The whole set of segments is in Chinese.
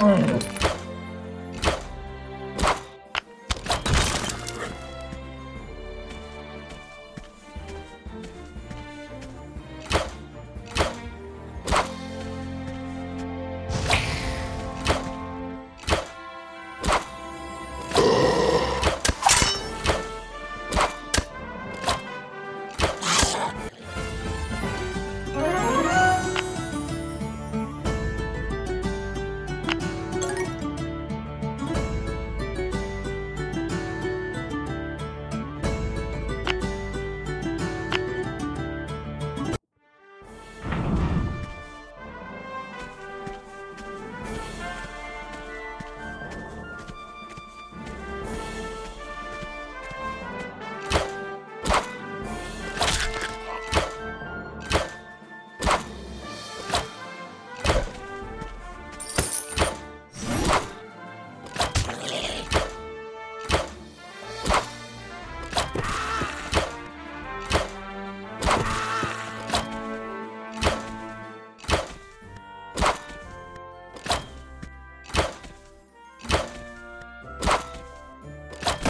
嗯。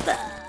Father.